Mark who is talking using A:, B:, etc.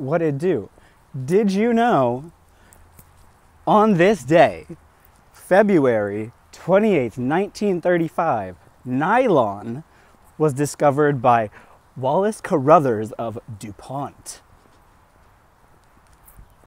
A: what it do. Did you know on this day, February 28, 1935, nylon was discovered by Wallace Carothers of DuPont.